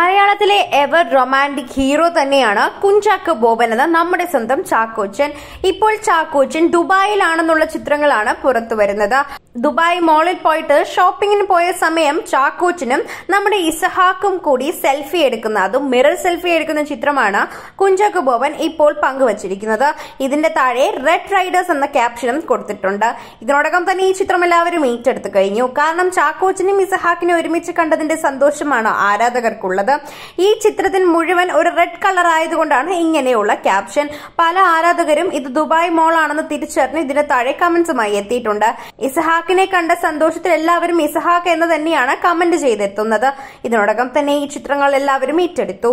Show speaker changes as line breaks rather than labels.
മലയാളത്തിലെ ever romantic hero തന്നെയാണ് കുഞ്ചാക്കോ ബോബൻ എന്ന നമ്മുടെ സ്വന്തം ചാക്കോച്ചൻ. ഇപ്പോൾ ചാക്കോച്ചൻ ദുബായിലാണെന്നുള്ള ചിത്രങ്ങളാണ് പുറത്തു വരുന്നത്. ദുബായ് മോളിൽ പോയിട്ട് ഷോപ്പിങ്ങിന് പോയ സമയം ചാക്കോച്ചനും നമ്മുടെ ഇസഹാക്കും കൂടി സെൽഫി എടുക്കുന്ന അതും മിറർ സെൽഫി എടുക്കുന്ന ചിത്രമാണ് കുഞ്ചാക്കോ ബോബൻ ഇപ്പോൾ പങ്കുവച്ചിരിക്കുന്നത്. ഇതിന്റെ താഴെ റെഡ് റൈഡേഴ്സ് എന്ന ക്യാപ്ഷനും കൊടുത്തിട്ടുണ്ട്. ഇതിനോടകം തന്നെ ഈ ചിത്രം എല്ലാവരും ഏറ്റെടുത്തു കഴിഞ്ഞു. കാരണം ചാക്കോച്ചനും ഇസഹാക്കിനെ ഒരുമിച്ച് കണ്ടതിന്റെ സന്തോഷമാണ് ആരാധകർക്കുള്ളത്. ഈ ചിത്രത്തിൽ മുഴുവൻ ഒരു റെഡ് കളർ ആയതുകൊണ്ടാണ് ഇങ്ങനെയുള്ള ക്യാപ്ഷൻ പല ആരാധകരും ഇത് ദുബായ് മോൾ ആണെന്ന് തിരിച്ചറിഞ്ഞ് ഇതിന് താഴെ കമന്റ്സുമായി എത്തിയിട്ടുണ്ട്. ഇസഹാക്കിനെ കണ്ട സന്തോഷത്തിൽ എല്ലാവരും ഇസഹാക്ക് എന്ന് തന്നെയാണ് കമന്റ് ചെയ്തെത്തുന്നത്. ഇതിനോടകം തന്നെ ഈ ചിത്രങ്ങൾ എല്ലാവരും ഏറ്റെടുത്തു.